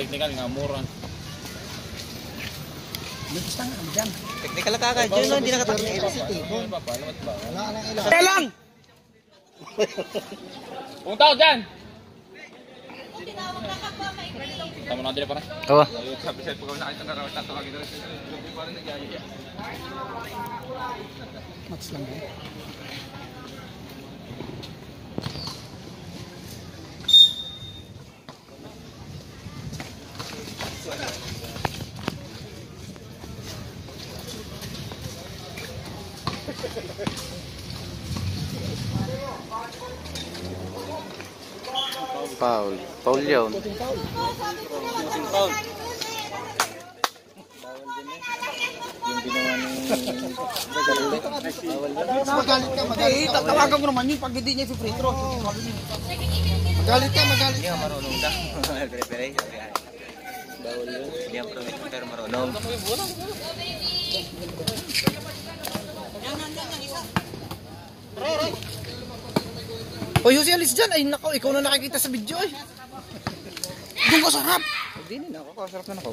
technical nga mura. Basta nga, dyan. Technical ka ka, dyan no, hindi nakatakas ng ba? Wala lang lang! Punta ko dyan! Tama na din para. Oo. Sabi sa pagkaw na rawat tato kagito rin. Pa rin nagyaya. Mats lang Paul. Paul yun. Yung ginawa ni... Magalit ka, magalit ka. Tatawagan ko naman yun pag hindi niya si. Magalit ka, magalit ka. marunong. Bawal yun. Hindi ang promise pero marunong. O yung si Alice dyan, ay nako, ikaw na nakikita sa video eh. Doon ka sarap. Hindi na ako. Kasarap na ako.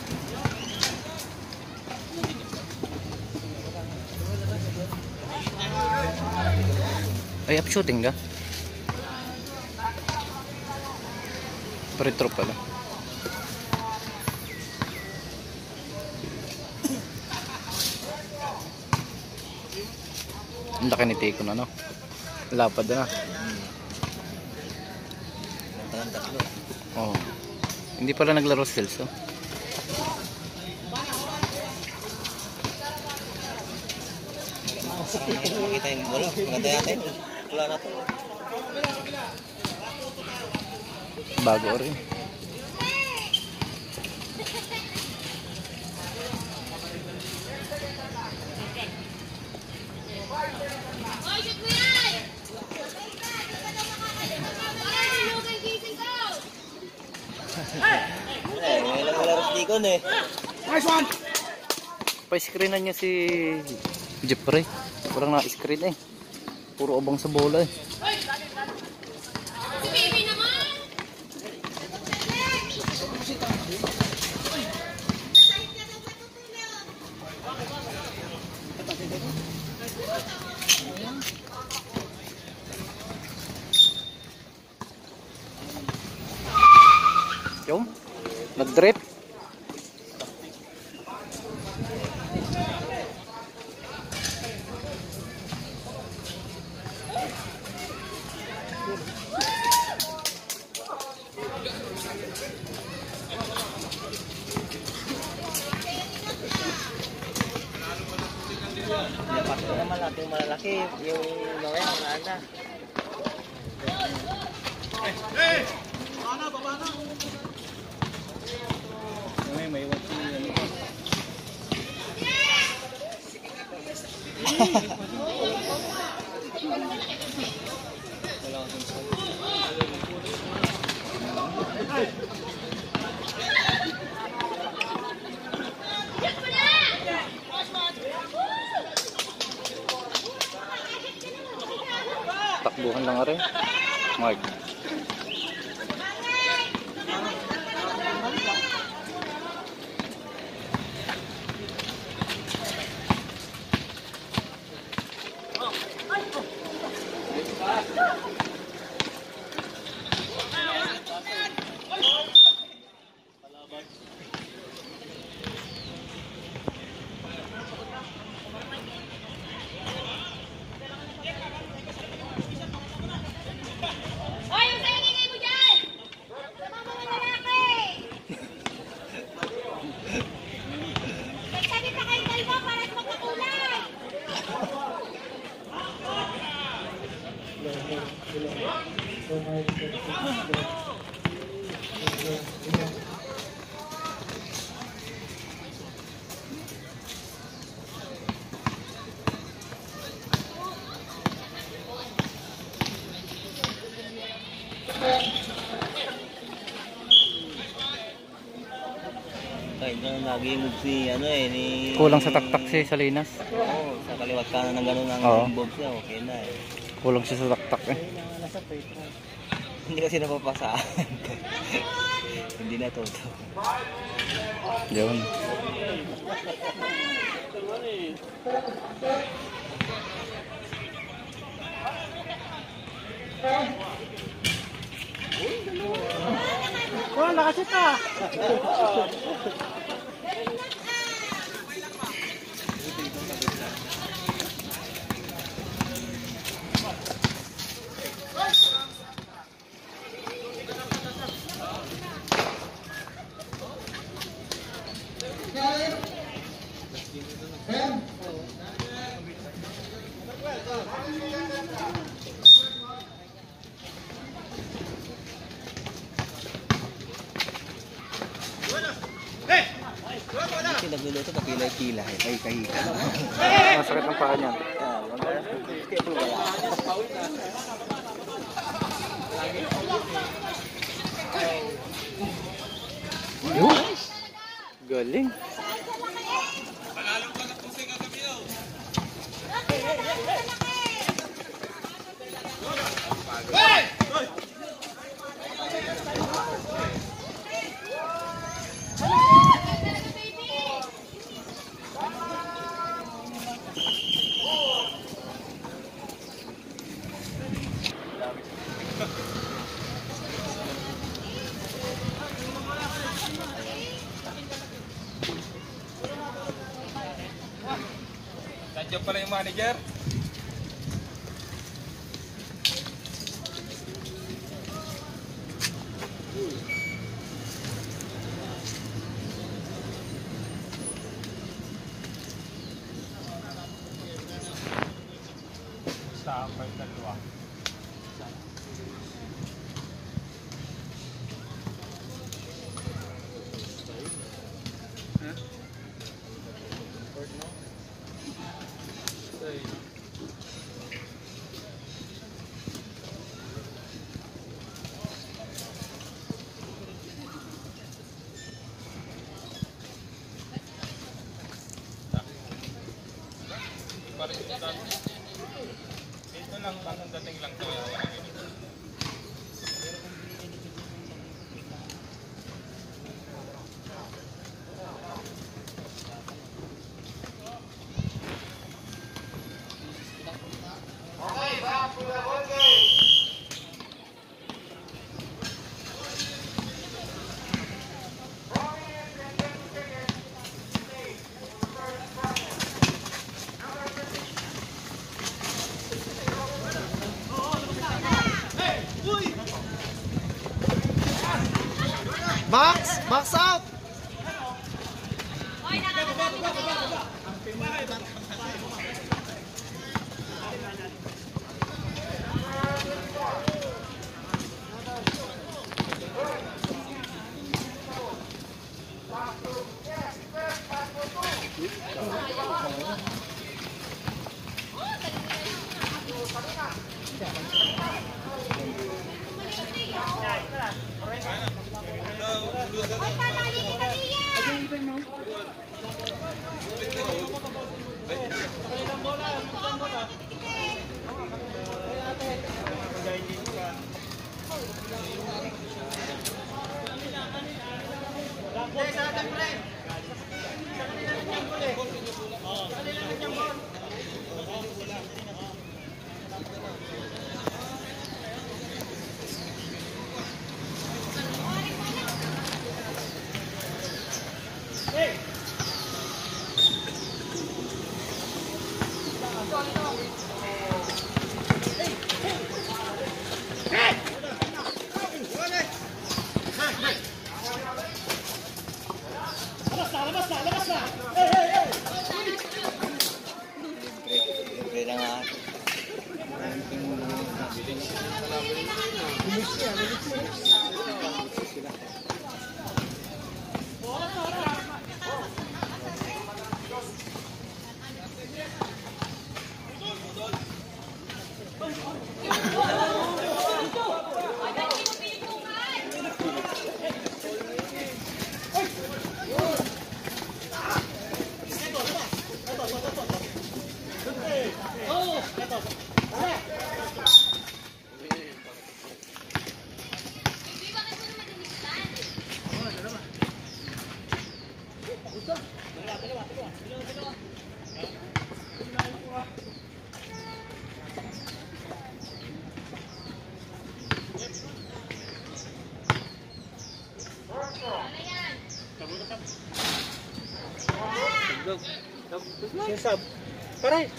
Ay, up shooting ka? Retro pala. Ang laki ni Tiko na, no? Lapad na. Oh. Hindi pala naglaro si Celso. Makita yung bola, maganda natin. Na to. Bago rin. Eh, Deacon eh. Nice one. Pa-screenan niya si Jeffrey. Parang na-screen eh. Puro abang sa bola eh. Yung, nag-drip. Takbuhan lang rin. Mark. Kahit na nag-imog si ano eh, ni... Kulang sa taktak si Salinas. Oo, sa kaliwat kanan ng gano'n ang Oo. bob siya, okay na eh. Kulang siya sa taktak eh. Hindi kasi napapasaan. Hindi na toto. Yun. Kasi na kilay-kilay. Ay, kahika na. Masakit ang paa niya. Ah, wala. Kaya po wala. Yun. Galing. Nandiyan pala yung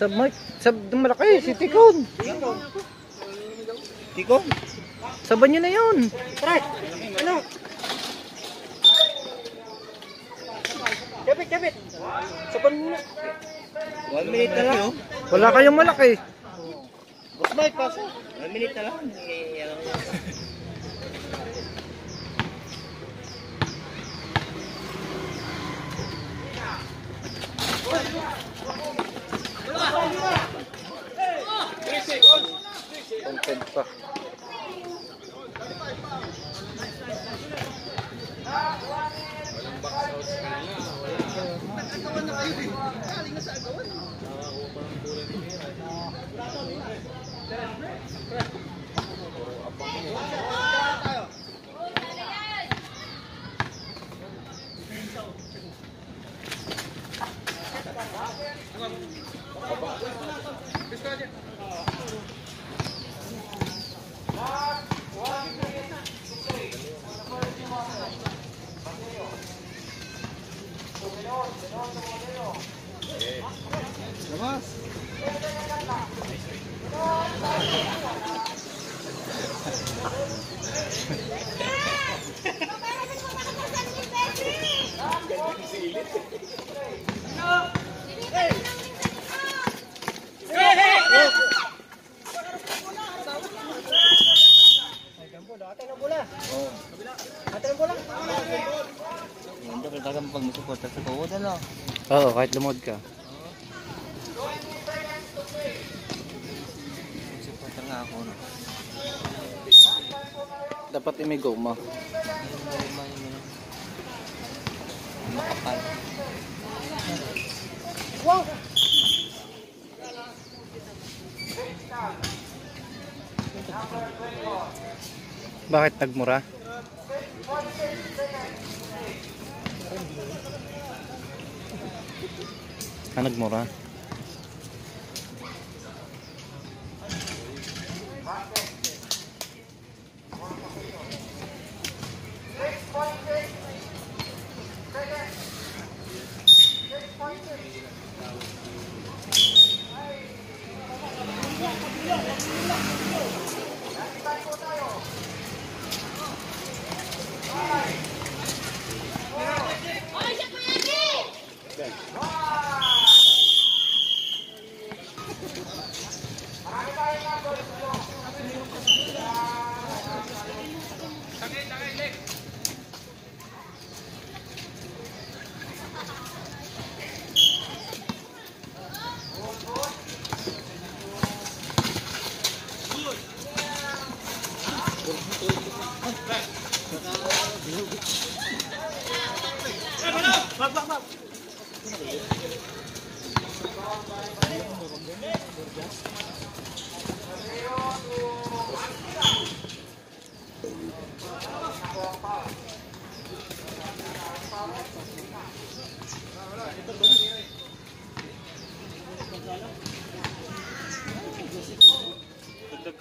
Sab, Mike. Sab, malaki. Si Tikon. Tiko. Saban niyo na yun. Pare, ano? Kapit, kapit. Saban muna. One minute na lang. Wala kayong malaki. Boss Mike, paso. One minute na lang. Eh, ano lang. Content pa. Ate ng bola. Ate ng bola. Hindi ko talagang pag masuporta sa kuwad ano. Oo, kahit lumod ka. Suporta nga ako. No? Dapat imigo mo. Makapal. Bakit nagmura? Nagmura?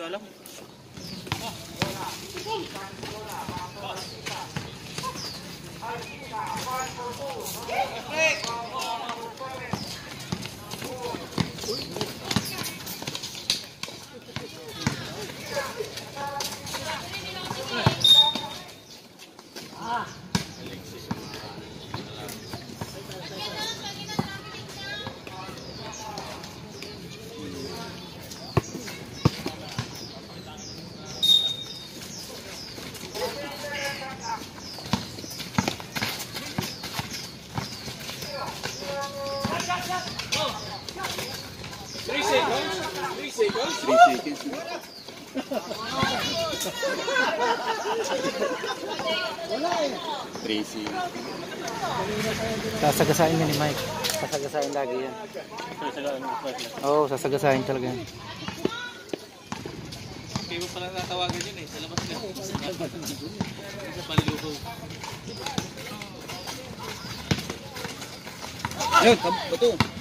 ko alam. Boss. Sasagasain niya ni Mike. Sasagasain lagi yan. Oo, sasagasain talaga yan. Kayo mo pala natawagan yun eh. Sa labas ka. Sa panlulugaw. Ayun, tab-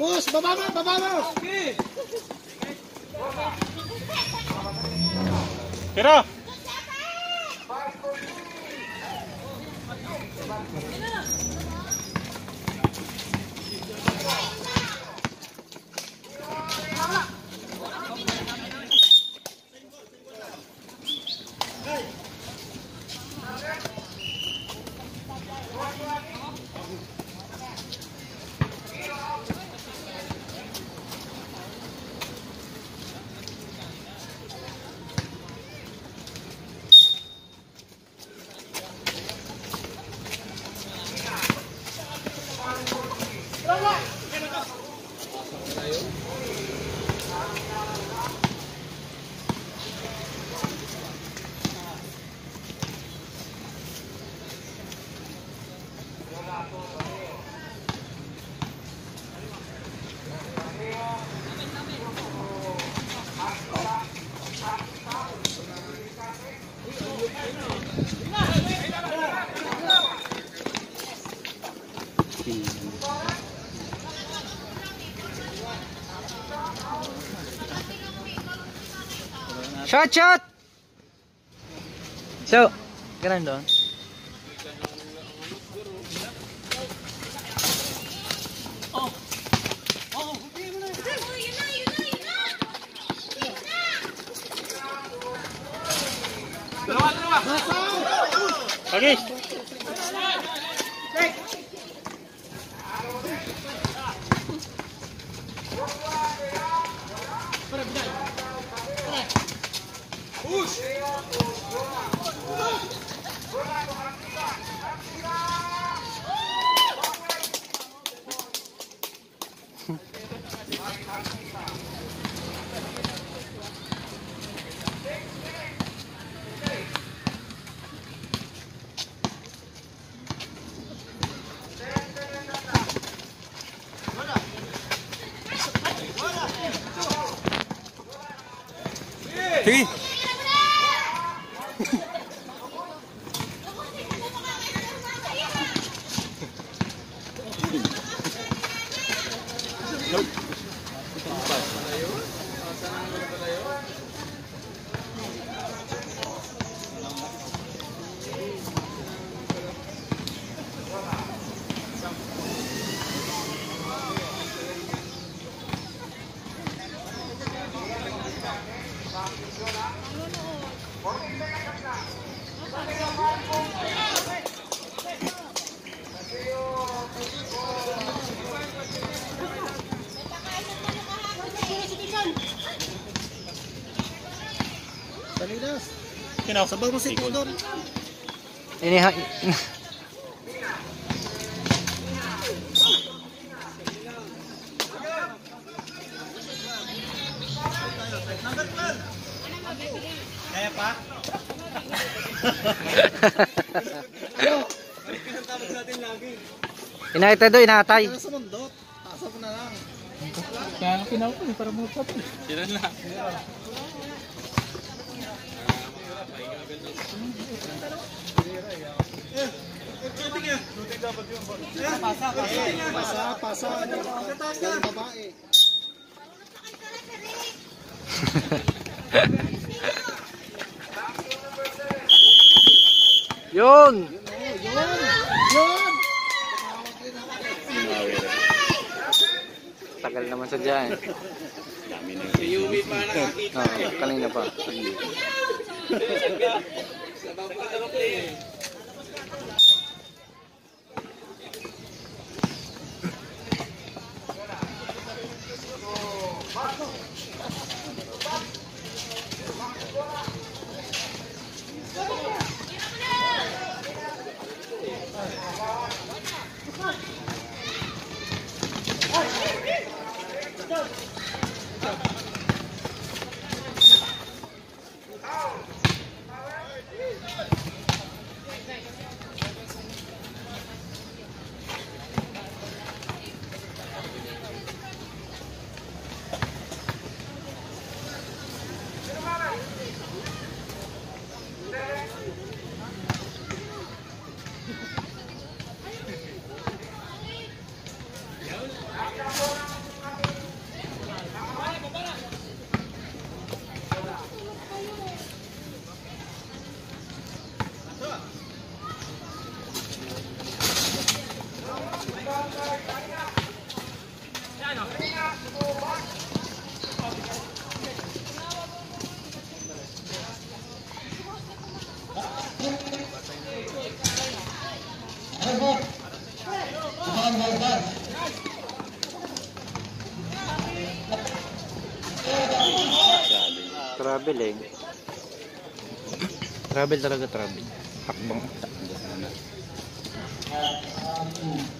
ito. Push, baba mo, baba mo. Tira! Shot, shot! So, ganun doon. Lagi! Kinaw. Sabaw mo si Tudor. Iniha... Kaya pa? Inahitay doon, inahatay. Kaya sa mundo. Tasa mo na lang. Sila na. Pasa, pasa. Galing babae. Yun! Yun! Tagal naman sa dyan. Dami na. Yung pa nakakita. Oo, kanina pa. Sa baba ka eh. Travel eh. Travel talaga travel. Hakbang. Pasok.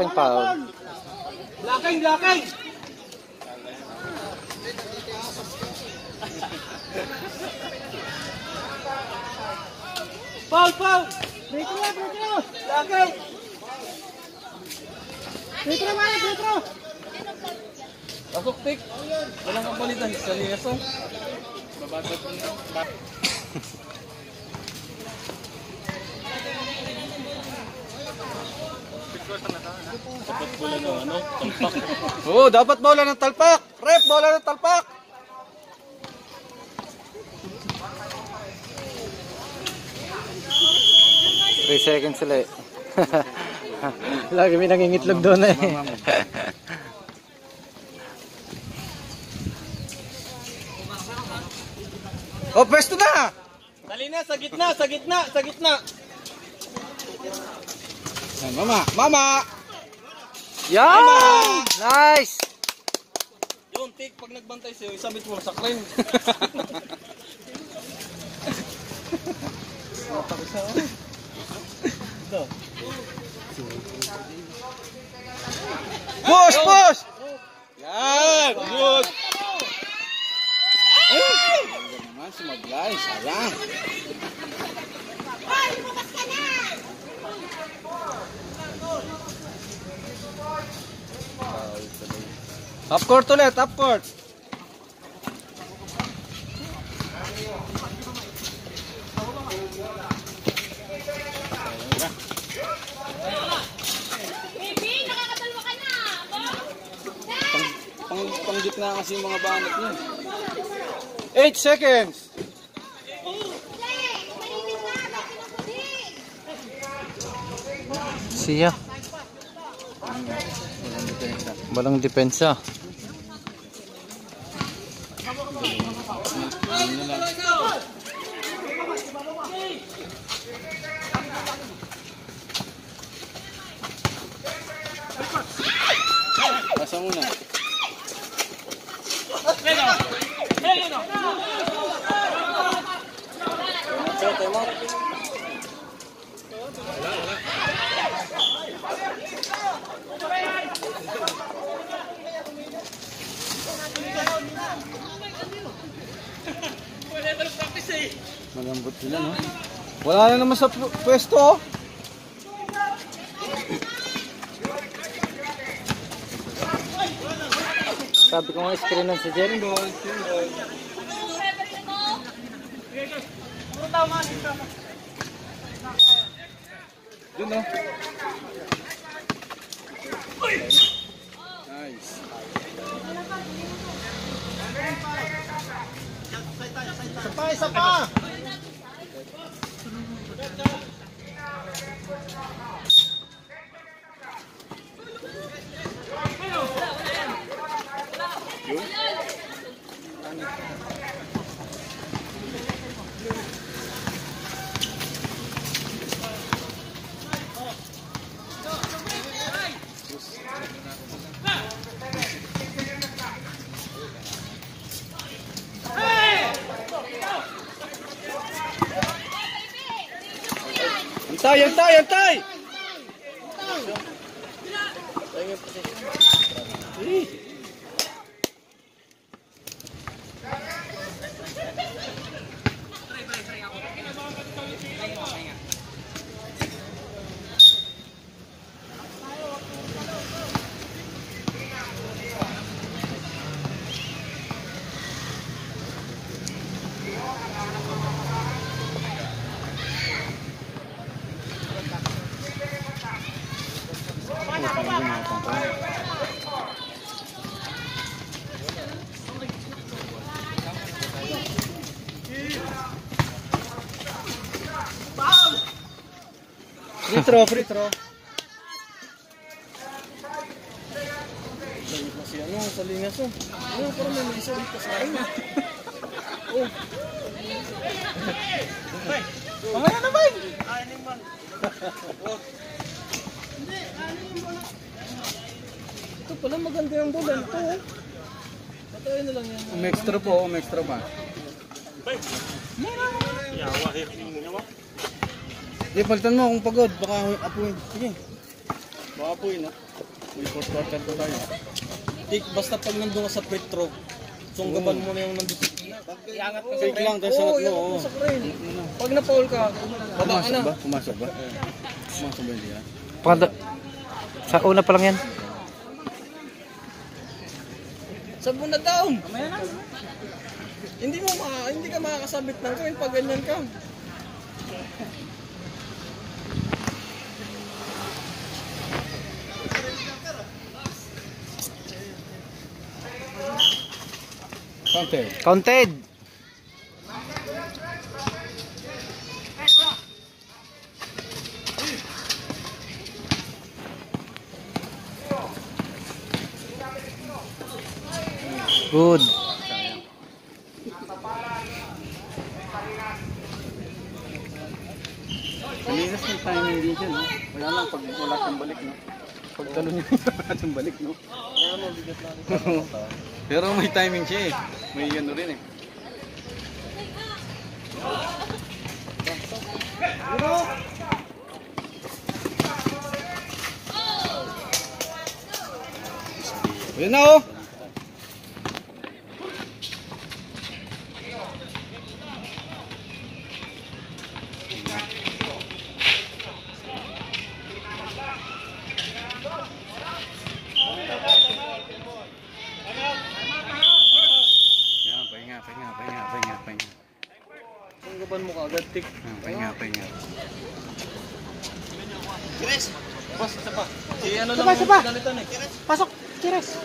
Wala kang foul. Laking, laking! Foul, foul! Dito na, dito na! Laking! Dito na, Mara, dito na! Pasok, tik. Walang kapalitan sa liyaso. Babatot ko na. Dapat pula ng ano, tampak. Oo, dapat bola ng talpak. Rep, bola ng talpak. Three seconds sila eh. Lagi may nangingitlog doon eh. oh, pwesto na! Dali na, sa gitna, sa gitna, sa gitna. Yan, mama, mama! Yan! Nice! Yung tik, pag nagbantay sa'yo, isabit mo sa crane. Push, push! Yan! Good! naman sumablay, sayang. Hoy, lumabas ka na! Up court ulit, up court. Dad! Pang, pang gitna kasi mga banat niya. 8 seconds. Dali! Malimit na! Ba't pinapudi? Siya. Walang depensa. Pasa Malambot sila, no? Wala na naman sa pwesto, oh. Sabi ko nga screen si Jerry. Dun, no? Nice. Isa pa, isa! What's wrong? 大爷大爷大爷！Throw, free throw. Kasi ano, sa lingas oh. Ano, parang may mag-isa dito sa akin. Mamaya na ba? Ito pala maganda yung bola. Ito oh. Patayin na lang yan. Um extra po, um extra pa. Di, palitan mo kung pagod. Baka apuin. Sige. Baka yun ah. May fourth quarter pa tayo. Tik, basta pag nandun ka sa throw, sunggaban mo na yung nandun. Iangat ka Fake lang, tapos sangat mo. oo. sa crane. Pag na-foul ka, baba ka Pumasok ba? Pumasok ba? Pumasok ba hindi ah? Pagka, sa una pa lang yan. Sab mo na down. Hindi mo ma hindi ka makakasabit ng crane pag ganyan ka. Counted. Counted. Good. Kalinas ng timing din siya, no? Wala lang pag wala siyang balik, no? Pag talo niya, wala siyang balik, no? Wala mo, bigat lang. Pero may timing siya eh. May ano rin eh. Ayun na oh! Chris! Boss, isa pa. Si ano lang Isa pa, pinalitan eh. Pasok, Chires.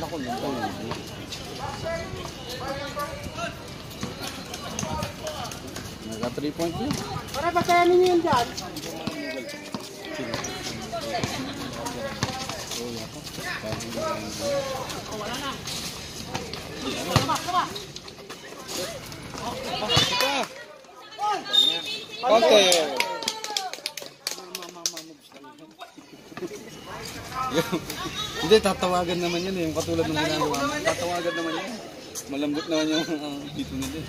Naku, lintang yun. Naka 3 point yun. Para basayanin niyo yun dyan. Okay. Hindi, tatawagan naman yun eh. Yung katulad ng ginagawa mo. Tatawagan naman yun. Malambot naman yung uh, dito nila. eh.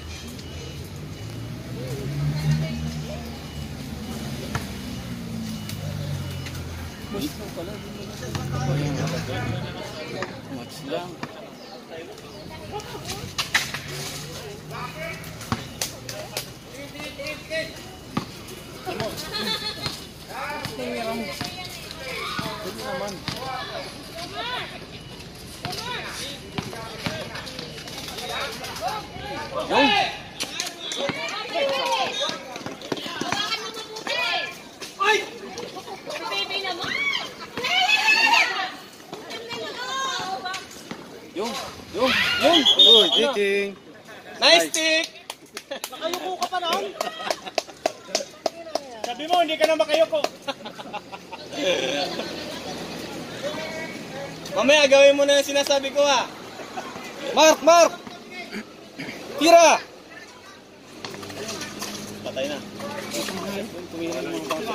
Match lang. Yung! Hawakan mo mabuti. Ay! Baby naman. Yung! Yung! Yung! Uy, kicking! Nice stick! Nakayuko ka pa noon. Sabi mo, hindi ka na makayoko. Mamaya gawin mo na yung sinasabi ko ha. Mark! Mark! Tira! Patay na. Tumira ng mga bata.